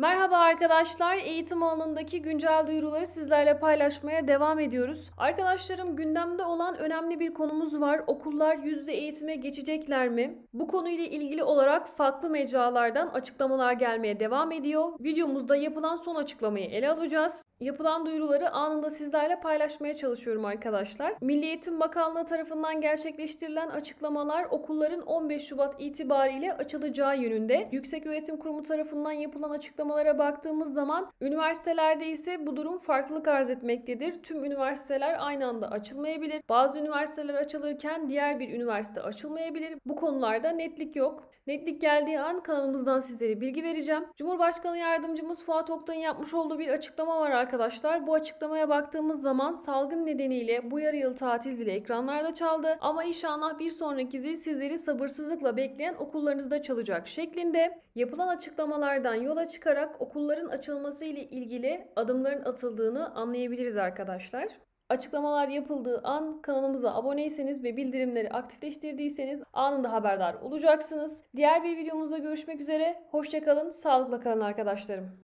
Merhaba arkadaşlar. Eğitim alanındaki güncel duyuruları sizlerle paylaşmaya devam ediyoruz. Arkadaşlarım gündemde olan önemli bir konumuz var. Okullar yüzde eğitime geçecekler mi? Bu konuyla ilgili olarak farklı mecralardan açıklamalar gelmeye devam ediyor. Videomuzda yapılan son açıklamayı ele alacağız. Yapılan duyuruları anında sizlerle paylaşmaya çalışıyorum arkadaşlar. Milli Eğitim Bakanlığı tarafından gerçekleştirilen açıklamalar okulların 15 Şubat itibariyle açılacağı yönünde. Yükseköğretim Kurumu tarafından yapılan açıklamalara baktığımız zaman üniversitelerde ise bu durum farklılık arz etmektedir. Tüm üniversiteler aynı anda açılmayabilir. Bazı üniversiteler açılırken diğer bir üniversite açılmayabilir. Bu konularda netlik yok. Netlik geldiği an kanalımızdan sizlere bilgi vereceğim. Cumhurbaşkanı Yardımcımız Fuat Oktay'ın yapmış olduğu bir açıklama var arkadaşlar. Bu açıklamaya baktığımız zaman salgın nedeniyle bu yarı yıl tatil zili ekranlarda çaldı. Ama inşallah bir sonraki zil sizleri sabırsızlıkla bekleyen okullarınızda çalacak şeklinde. Yapılan açıklamalardan yola çıkarak okulların açılması ile ilgili adımların atıldığını anlayabiliriz arkadaşlar. Açıklamalar yapıldığı an kanalımıza aboneyseniz ve bildirimleri aktifleştirdiyseniz anında haberdar olacaksınız. Diğer bir videomuzda görüşmek üzere. Hoşçakalın, sağlıkla kalın arkadaşlarım.